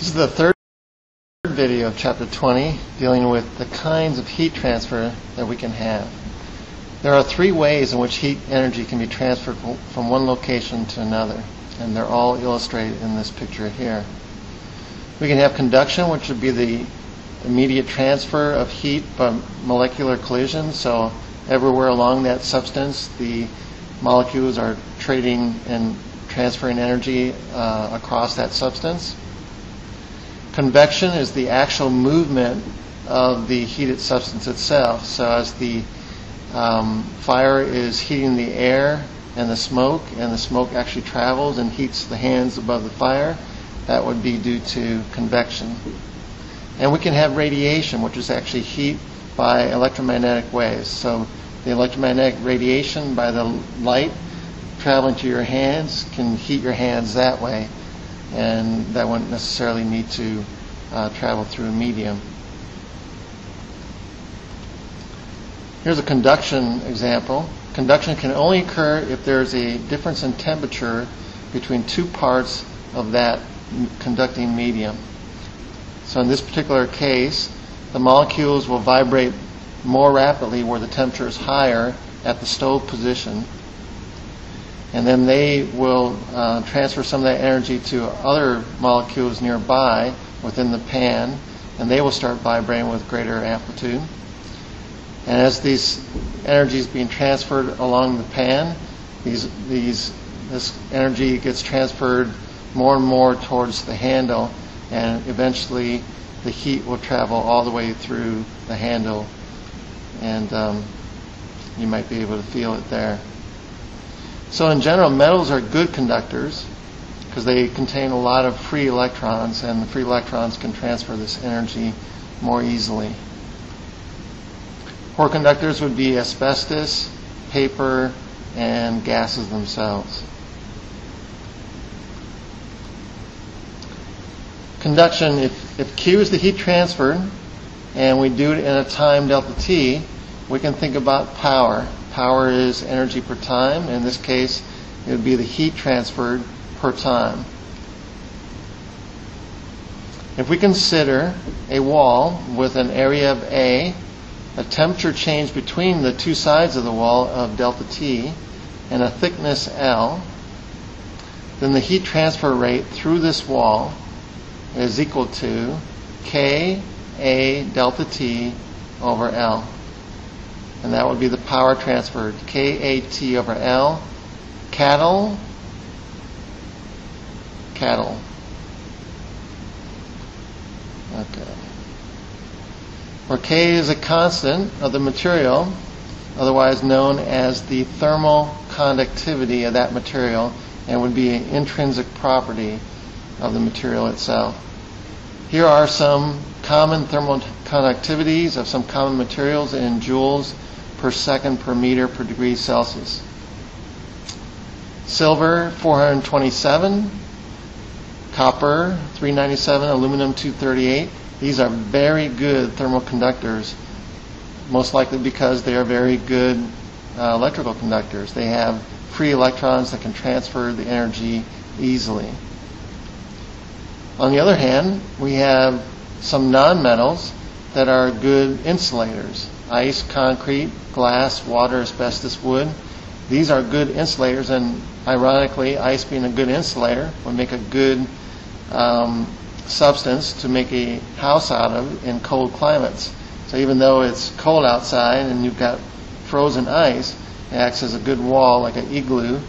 This is the third video of chapter 20 dealing with the kinds of heat transfer that we can have. There are three ways in which heat energy can be transferred from one location to another, and they're all illustrated in this picture here. We can have conduction, which would be the immediate transfer of heat by molecular collision. So everywhere along that substance, the molecules are trading and transferring energy uh, across that substance. Convection is the actual movement of the heated substance itself. So as the um, fire is heating the air and the smoke, and the smoke actually travels and heats the hands above the fire, that would be due to convection. And we can have radiation, which is actually heat by electromagnetic waves. So the electromagnetic radiation by the light traveling to your hands can heat your hands that way, and that wouldn't necessarily need to uh, travel through a medium. Here's a conduction example. Conduction can only occur if there's a difference in temperature between two parts of that conducting medium. So in this particular case, the molecules will vibrate more rapidly where the temperature is higher at the stove position. And then they will uh, transfer some of that energy to other molecules nearby within the pan, and they will start vibrating with greater amplitude. And as these energies being transferred along the pan, these, these, this energy gets transferred more and more towards the handle, and eventually the heat will travel all the way through the handle, and um, you might be able to feel it there. So, in general, metals are good conductors because they contain a lot of free electrons, and the free electrons can transfer this energy more easily. Poor conductors would be asbestos, paper, and gases themselves. conduction, if, if Q is the heat transferred, and we do it in a time delta T, we can think about power. Power is energy per time. In this case, it would be the heat transferred per time. If we consider a wall with an area of A, a temperature change between the two sides of the wall of delta T, and a thickness L, then the heat transfer rate through this wall is equal to K A delta T over L. And that would be the power transferred. K A T over L. Cattle. Cattle. Okay. Where K is a constant of the material, otherwise known as the thermal conductivity of that material, and would be an intrinsic property of the material itself. Here are some common thermal conductivities of some common materials in joules per second per meter per degree Celsius. Silver 427, copper 397, aluminum 238. These are very good thermal conductors, most likely because they are very good uh, electrical conductors. They have free electrons that can transfer the energy easily. On the other hand, we have some nonmetals that are good insulators ice, concrete, glass, water, asbestos, wood. These are good insulators, and ironically, ice being a good insulator would make a good um, substance to make a house out of in cold climates. So even though it's cold outside and you've got frozen ice, it acts as a good wall, like an igloo,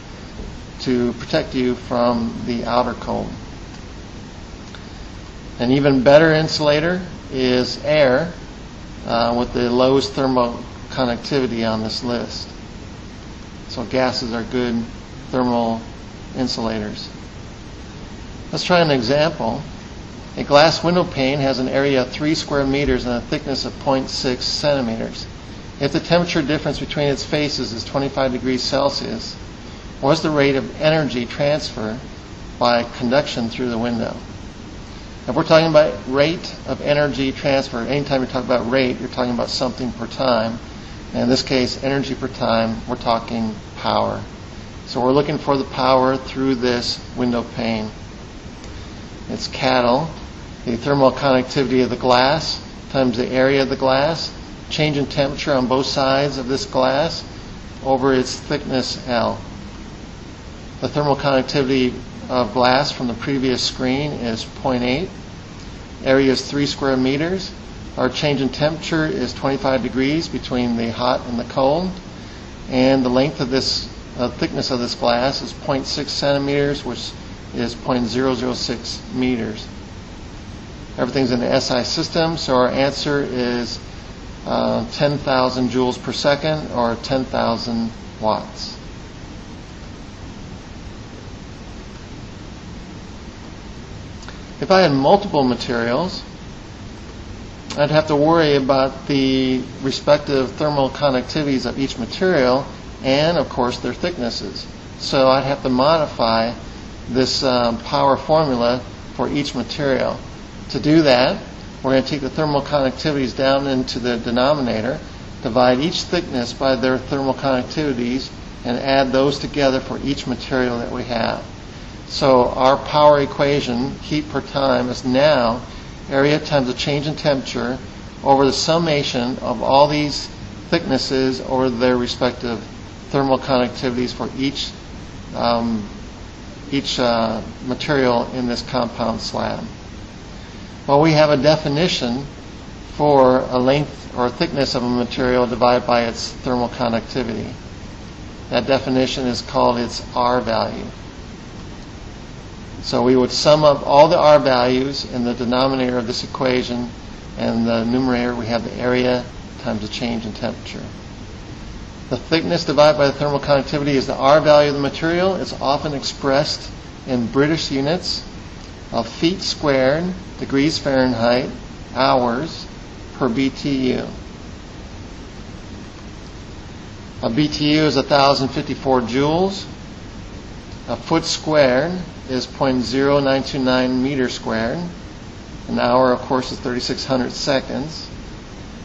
to protect you from the outer cold. An even better insulator is air uh, with the lowest thermal conductivity on this list. So gases are good thermal insulators. Let's try an example. A glass window pane has an area of 3 square meters and a thickness of 0.6 centimeters. If the temperature difference between its faces is 25 degrees Celsius, what's the rate of energy transfer by conduction through the window? If we're talking about rate of energy transfer, anytime you talk about rate, you're talking about something per time. And in this case, energy per time, we're talking power. So we're looking for the power through this window pane. It's cattle. the thermal conductivity of the glass times the area of the glass, change in temperature on both sides of this glass over its thickness L. The thermal conductivity of glass from the previous screen is 0.8. Area is 3 square meters. Our change in temperature is 25 degrees between the hot and the cold. And the length of this, uh, thickness of this glass is 0.6 centimeters, which is 0.006 meters. Everything's in the SI system, so our answer is uh, 10,000 joules per second or 10,000 watts. If I had multiple materials, I'd have to worry about the respective thermal conductivities of each material and, of course, their thicknesses. So I'd have to modify this um, power formula for each material. To do that, we're going to take the thermal conductivities down into the denominator, divide each thickness by their thermal conductivities, and add those together for each material that we have. So our power equation, heat per time, is now area times the change in temperature over the summation of all these thicknesses over their respective thermal conductivities for each um, each uh, material in this compound slab. Well, we have a definition for a length or thickness of a material divided by its thermal conductivity. That definition is called its R value. So we would sum up all the R values in the denominator of this equation, and the numerator we have the area times the change in temperature. The thickness divided by the thermal conductivity is the R value of the material. It's often expressed in British units of feet squared, degrees Fahrenheit, hours per BTU. A BTU is 1,054 joules. A foot squared is 0.0929 meters squared. An hour, of course, is 3,600 seconds.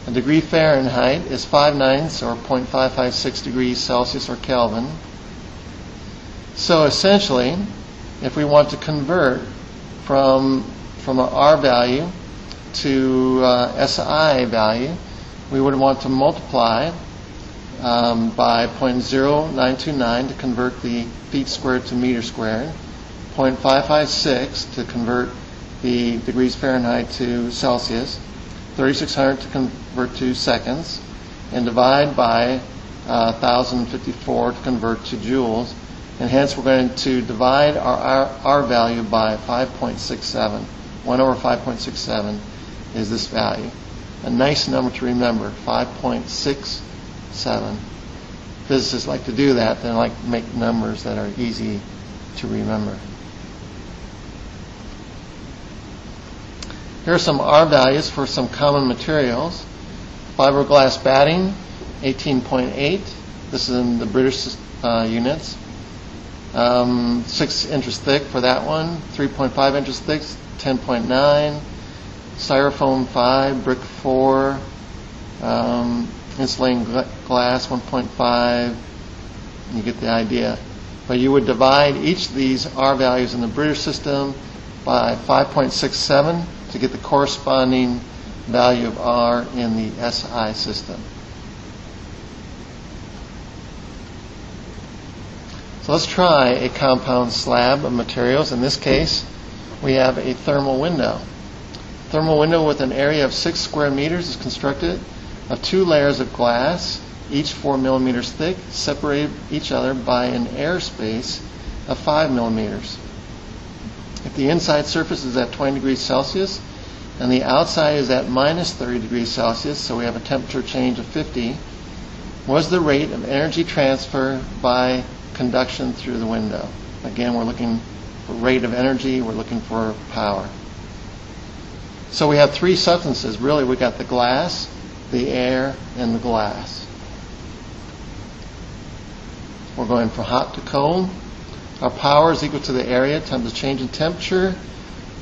A degree Fahrenheit is 5 ninths or 0.556 degrees Celsius or Kelvin. So essentially, if we want to convert from, from an R value to uh, SI value, we would want to multiply um, by 0.0929 to convert the feet squared to meter squared, 0.556 to convert the degrees Fahrenheit to Celsius, 3600 to convert to seconds, and divide by uh, 1054 to convert to joules. And hence we're going to divide our, our, our value by 5.67. 1 over 5.67 is this value. A nice number to remember, 5.67. Physicists like to do that. They like to make numbers that are easy to remember. Here are some R values for some common materials. Fiberglass batting, 18.8. This is in the British uh, units. Um, 6 inches thick for that one. 3.5 inches thick, 10.9. Styrofoam 5, brick 4. Um, insulating glass 1.5. You get the idea. But you would divide each of these R values in the British system by 5.67 to get the corresponding value of R in the SI system. So let's try a compound slab of materials. In this case, we have a thermal window. Thermal window with an area of 6 square meters is constructed of two layers of glass, each 4 millimeters thick, separated each other by an air space of 5 millimeters. If the inside surface is at 20 degrees Celsius and the outside is at minus 30 degrees Celsius, so we have a temperature change of 50, was the rate of energy transfer by conduction through the window? Again, we're looking for rate of energy, we're looking for power. So we have three substances. Really, we got the glass, the air, and the glass. We're going from hot to cold. Our power is equal to the area times the change in temperature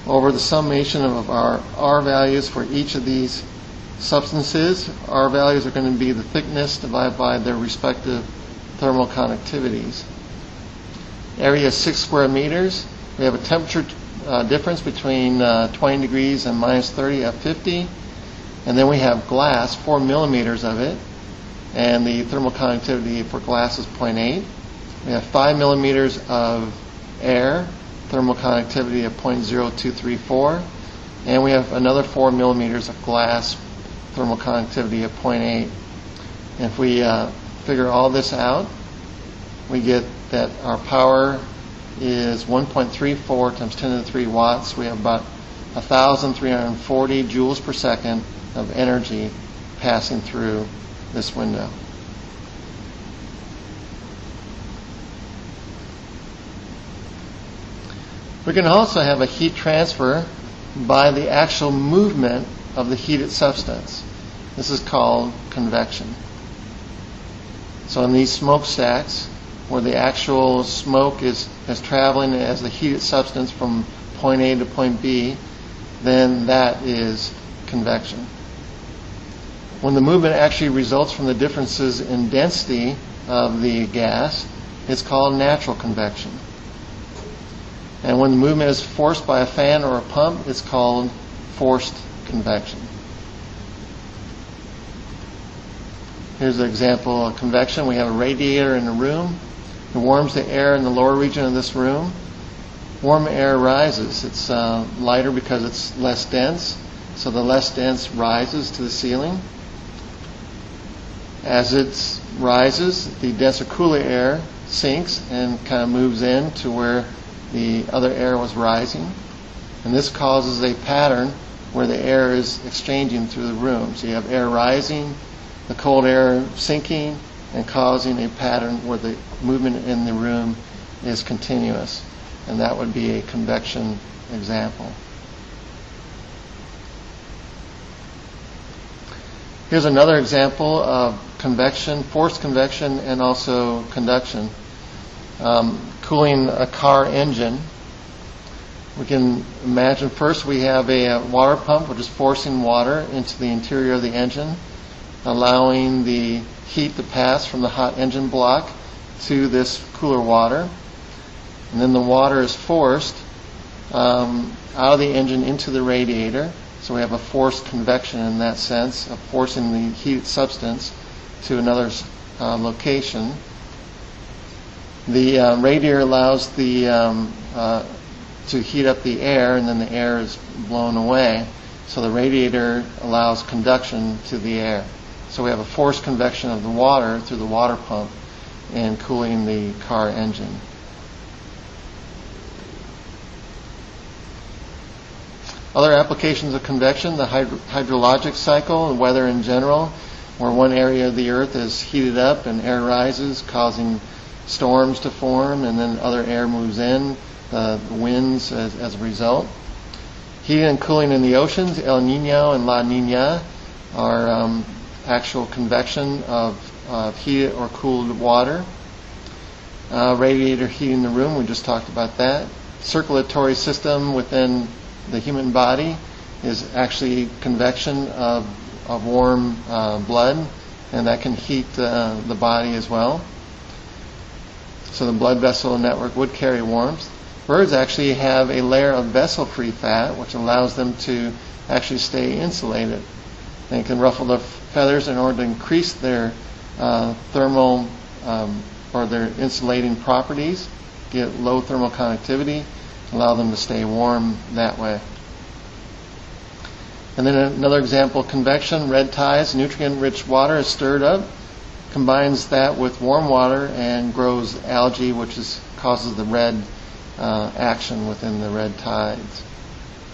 over the summation of our R values for each of these substances. R values are going to be the thickness divided by their respective thermal conductivities. Area is 6 square meters. We have a temperature uh, difference between uh, 20 degrees and minus 30 at 50. And then we have glass, 4 millimeters of it, and the thermal conductivity for glass is 0.8. We have 5 millimeters of air, thermal conductivity of 0.0234, and we have another 4 millimeters of glass, thermal conductivity of 0.8. And if we uh, figure all this out, we get that our power is 1.34 times 10 to the 3 watts. We have about 1,340 joules per second of energy passing through this window. We can also have a heat transfer by the actual movement of the heated substance. This is called convection. So in these smokestacks, where the actual smoke is, is traveling as the heated substance from point A to point B, then that is convection. When the movement actually results from the differences in density of the gas, it's called natural convection. And when the movement is forced by a fan or a pump, it's called forced convection. Here's an example of convection. We have a radiator in a room. It warms the air in the lower region of this room. Warm air rises. It's uh, lighter because it's less dense, so the less dense rises to the ceiling. As it rises, the denser, cooler air sinks and kind of moves in to where the other air was rising. And this causes a pattern where the air is exchanging through the room. So you have air rising, the cold air sinking, and causing a pattern where the movement in the room is continuous. And that would be a convection example. Here's another example of convection, forced convection, and also conduction. Um, cooling a car engine. We can imagine first we have a water pump which is forcing water into the interior of the engine, allowing the heat to pass from the hot engine block to this cooler water. And then the water is forced um, out of the engine into the radiator. So we have a forced convection in that sense of forcing the heated substance to another uh, location. The um, radiator allows the um, uh, to heat up the air, and then the air is blown away. So the radiator allows conduction to the air. So we have a forced convection of the water through the water pump and cooling the car engine. Other applications of convection, the hydro- hydrologic cycle and weather in general, where one area of the earth is heated up and air rises, causing storms to form, and then other air moves in, uh, winds as, as, a result. Heating and cooling in the oceans, El Nino and La Nina, are um, actual convection of, of heated or cooled water. Uh, radiator heating the room, we just talked about that. Circulatory system within the human body is actually convection of, of warm uh, blood, and that can heat uh, the body as well. So the blood vessel network would carry warmth. Birds actually have a layer of vessel-free fat, which allows them to actually stay insulated. They can ruffle the feathers in order to increase their uh, thermal um, or their insulating properties, get low thermal conductivity, allow them to stay warm that way. And then another example, convection, red tides, nutrient-rich water is stirred up, combines that with warm water and grows algae, which is, causes the red uh, action within the red tides.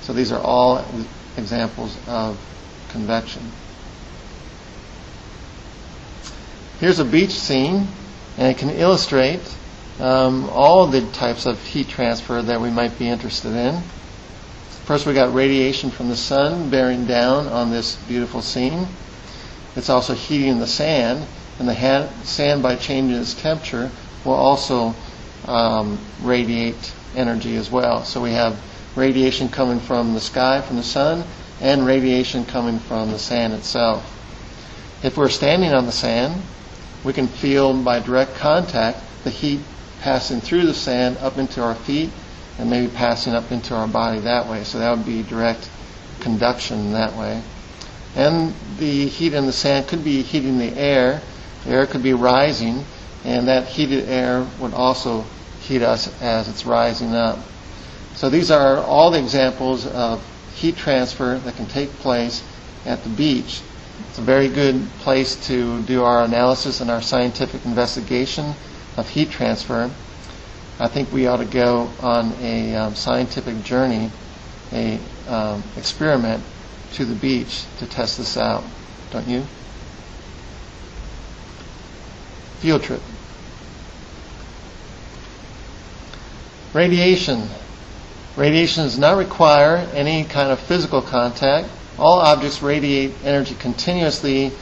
So these are all examples of convection. Here's a beach scene, and it can illustrate um, all the types of heat transfer that we might be interested in. First, we got radiation from the sun bearing down on this beautiful scene. It's also heating the sand, and the ha- sand, by changing its temperature, will also um, radiate energy as well. So we have radiation coming from the sky, from the sun, and radiation coming from the sand itself. If we're standing on the sand, we can feel by direct contact the heat passing through the sand up into our feet and maybe passing up into our body that way. So that would be direct conduction that way. And the heat in the sand could be heating the air. Air could be rising, and that heated air would also heat us as it's rising up. So these are all the examples of heat transfer that can take place at the beach. It's a very good place to do our analysis and our scientific investigation of heat transfer. I think we ought to go on a um, scientific journey, a um, experiment to the beach to test this out, don't you? Field trip. Radiation. Radiation does not require any kind of physical contact. All objects radiate energy continuously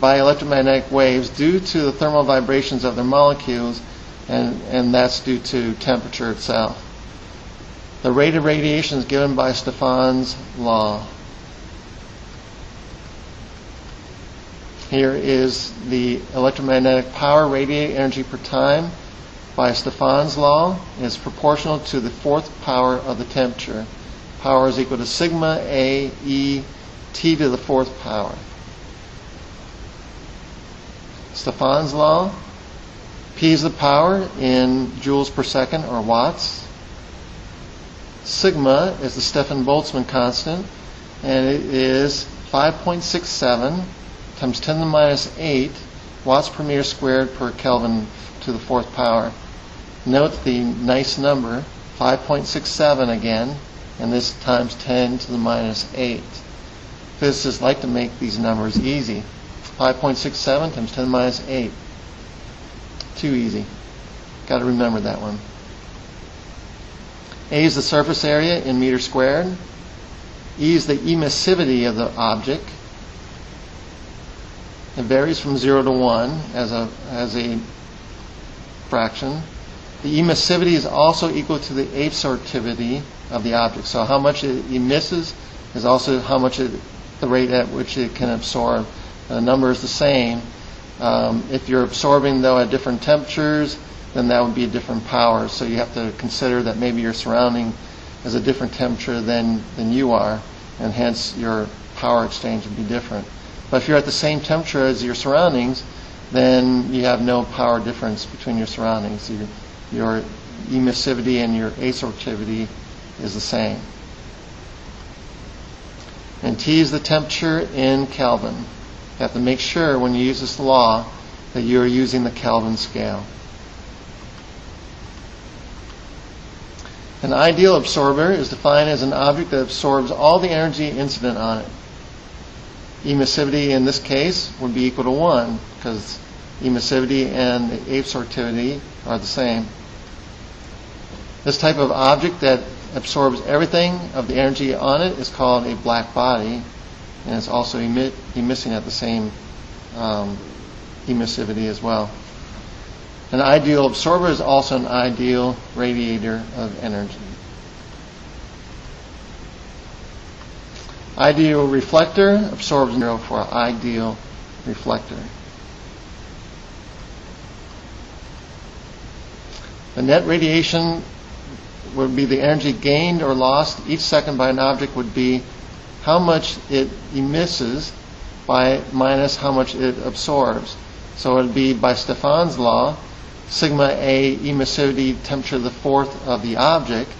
by electromagnetic waves due to the thermal vibrations of their molecules, and, and that's due to temperature itself. The rate of radiation is given by Stefan's law. Here is the electromagnetic power radiated energy per time by Stefan's law is proportional to the fourth power of the temperature. Power is equal to sigma A E T to the fourth power. Stefan's law, P is the power in joules per second or watts. Sigma is the Stefan Boltzmann constant, and it is 5.67 times 10 to the minus 8 watts per meter squared per Kelvin to the fourth power. Note the nice number, 5.67 again, and this times 10 to the minus 8. Physicists like to make these numbers easy. 5.67 times 10 to the minus 8. Too easy. Got to remember that one. A is the surface area in meters squared. E is the emissivity of the object. It varies from 0 to 1 as a, as a fraction. The emissivity is also equal to the absorptivity of the object. So how much it emisses is also how much it, the rate at which it can absorb. The number is the same. Um, if you're absorbing though at different temperatures, then that would be a different power. So you have to consider that maybe your surrounding is a different temperature than, than you are, and hence your power exchange would be different. But if you're at the same temperature as your surroundings, then you have no power difference between your surroundings. Your, your emissivity and your absorptivity is the same. And T is the temperature in Kelvin. You have to make sure when you use this law that you are using the Kelvin scale. An ideal absorber is defined as an object that absorbs all the energy incident on it. Emissivity in this case would be equal to 1 because emissivity and absorptivity are the same. This type of object that absorbs everything of the energy on it is called a black body, and it's also emit, emitting at the same um, emissivity as well. An ideal absorber is also an ideal radiator of energy. Ideal reflector absorbs zero for ideal reflector. The net radiation would be the energy gained or lost each second by an object would be how much it emisses by minus how much it absorbs. So it would be by Stefan's law, sigma A emissivity temperature the fourth of the object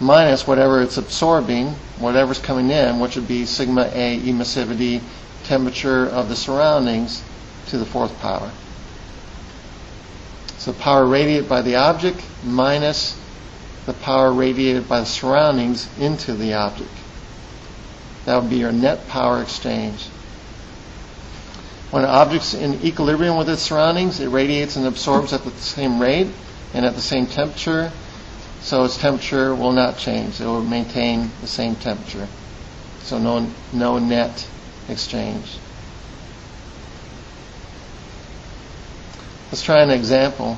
minus whatever it's absorbing, whatever's coming in, which would be sigma A emissivity temperature of the surroundings to the fourth power. So power radiated by the object minus the power radiated by the surroundings into the object. That would be your net power exchange. When an object's in equilibrium with its surroundings, it radiates and absorbs at the same rate and at the same temperature, so its temperature will not change. It will maintain the same temperature. So no, no net exchange. Let's try an example.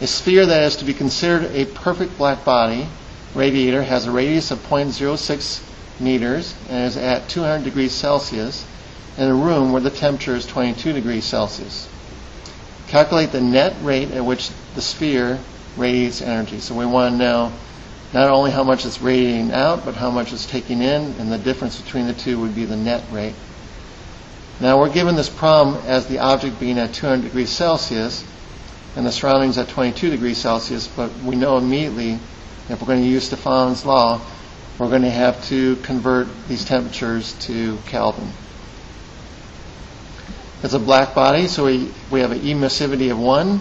A sphere that is to be considered a perfect black body radiator has a radius of 0.06 meters and is at 200 degrees Celsius in a room where the temperature is 22 degrees Celsius. Calculate the net rate at which the sphere radiates energy. So we want to know not only how much it's radiating out, but how much it's taking in, and the difference between the two would be the net rate. Now we're given this problem as the object being at 200 degrees Celsius and the surroundings at 22 degrees Celsius, but we know immediately if we're going to use Stefan's law, we're going to have to convert these temperatures to Kelvin. It's a black body, so we, we have an emissivity of 1.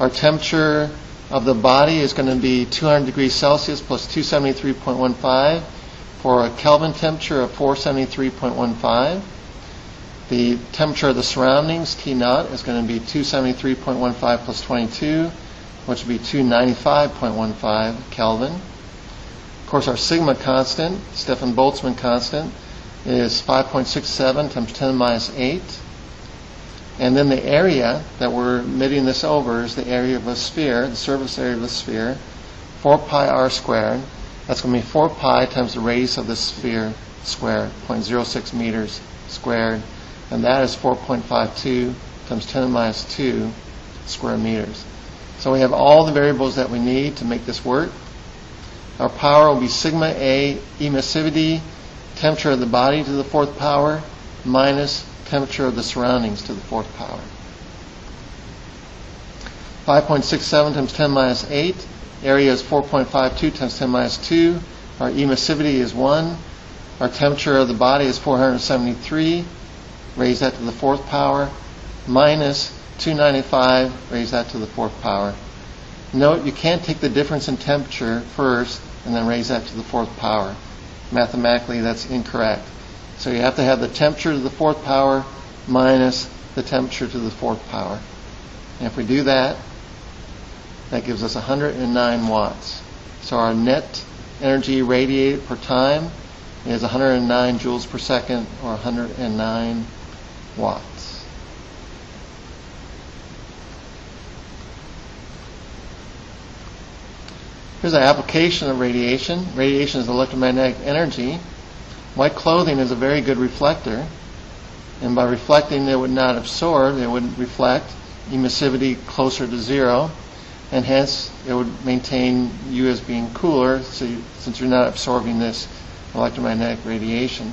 Our temperature of the body is going to be 200 degrees Celsius plus 273.15 for a Kelvin temperature of 473.15. The temperature of the surroundings, T naught, is going to be 273.15 plus 22, which would be 295.15 Kelvin. Of course, our sigma constant, Stefan Boltzmann constant, is 5.67 times 10 minus 8. And then the area that we're emitting this over is the area of a sphere, the surface area of a sphere, 4 pi r squared. That's going to be 4 pi times the radius of the sphere squared, 0.06 meters squared and that is 4.52 times 10 to the minus 2 square meters. So we have all the variables that we need to make this work. Our power will be sigma A emissivity, temperature of the body to the fourth power, minus temperature of the surroundings to the fourth power. 5.67 times 10 minus 8. Area is 4.52 times 10 minus 2. Our emissivity is 1. Our temperature of the body is 473 raise that to the fourth power, minus 295, raise that to the fourth power. Note you can't take the difference in temperature first and then raise that to the fourth power. Mathematically, that's incorrect. So you have to have the temperature to the fourth power minus the temperature to the fourth power. And if we do that, that gives us 109 watts. So our net energy radiated per time is 109 joules per second or 109 watts. Here's an application of radiation. Radiation is electromagnetic energy. White clothing is a very good reflector. And by reflecting, it would not absorb, it would reflect emissivity closer to zero. And hence, it would maintain you as being cooler so you, since you're not absorbing this electromagnetic radiation.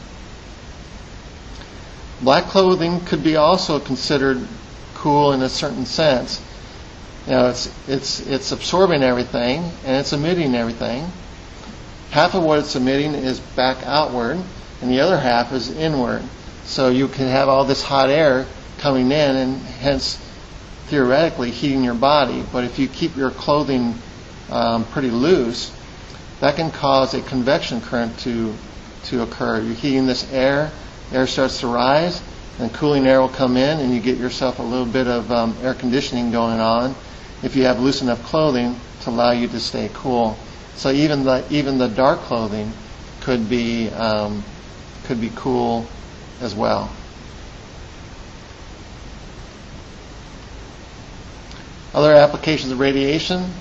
Black clothing could be also considered cool in a certain sense. You know, it's it's it's absorbing everything and it's emitting everything. Half of what it's emitting is back outward, and the other half is inward. So you can have all this hot air coming in, and hence theoretically heating your body. But if you keep your clothing um, pretty loose, that can cause a convection current to to occur. You're heating this air air starts to rise, and cooling air will come in, and you get yourself a little bit of um, air conditioning going on if you have loose enough clothing to allow you to stay cool. So even the even the dark clothing could be um, could be cool as well. Other applications of radiation.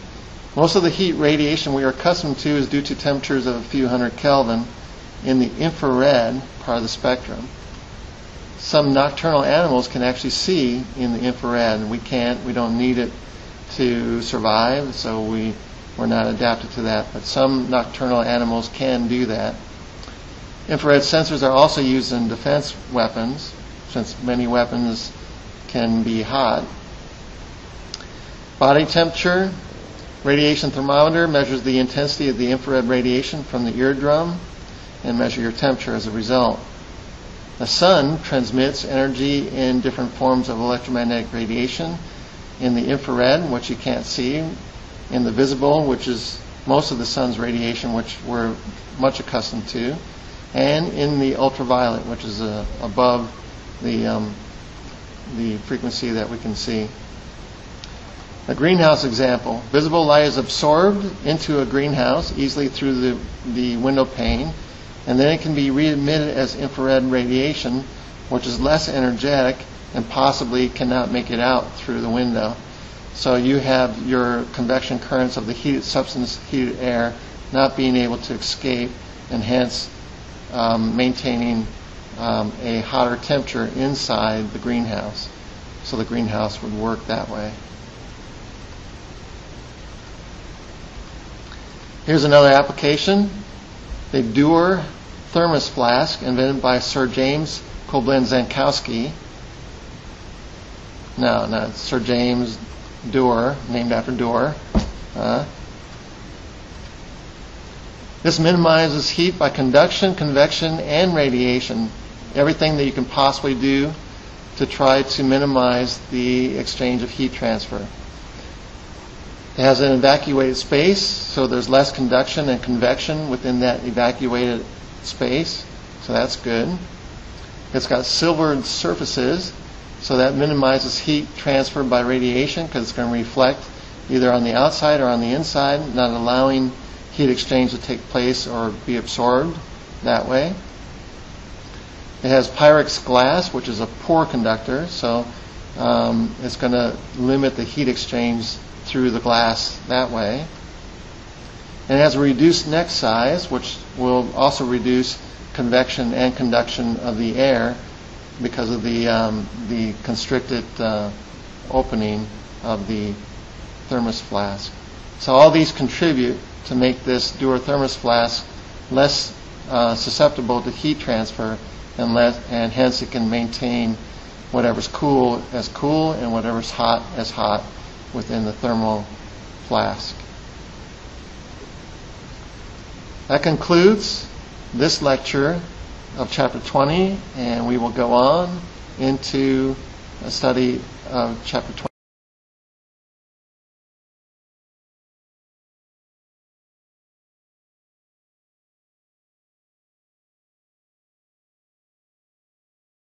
Most of the heat radiation we are accustomed to is due to temperatures of a few hundred Kelvin in the infrared part of the spectrum. Some nocturnal animals can actually see in the infrared, and we can't. We don't need it to survive, so we, we're not adapted to that. But some nocturnal animals can do that. Infrared sensors are also used in defense weapons, since many weapons can be hot. Body temperature. Radiation thermometer measures the intensity of the infrared radiation from the eardrum and measure your temperature as a result. The sun transmits energy in different forms of electromagnetic radiation in the infrared, which you can't see, in the visible, which is most of the sun's radiation, which we're much accustomed to, and in the ultraviolet, which is uh, above the, um, the frequency that we can see. A greenhouse example. Visible light is absorbed into a greenhouse easily through the, the window pane and then it can be re-emitted as infrared radiation, which is less energetic and possibly cannot make it out through the window. So you have your convection currents of the heated substance, heated air, not being able to escape, and hence um, maintaining um, a hotter temperature inside the greenhouse. So the greenhouse would work that way. Here's another application. The Dewar thermos flask invented by Sir James Koblenz Zankowski. No, not Sir James Dewar, named after Dewar. Uh, this minimizes heat by conduction, convection, and radiation. Everything that you can possibly do to try to minimize the exchange of heat transfer. It has an evacuated space, so there's less conduction and convection within that evacuated space, so that's good. It's got silvered surfaces, so that minimizes heat transfer by radiation because it's going to reflect either on the outside or on the inside, not allowing heat exchange to take place or be absorbed that way. It has Pyrex glass, which is a poor conductor, so um, it's going to limit the heat exchange through the glass that way. And it has a reduced neck size, which will also reduce convection and conduction of the air because of the um, the constricted uh, opening of the thermos flask. So all these contribute to make this Dewar thermos flask less uh, susceptible to heat transfer and, less, and hence it can maintain whatever's cool as cool and whatever's hot as hot within the thermal flask. That concludes this lecture of chapter 20, and we will go on into a study of chapter 20.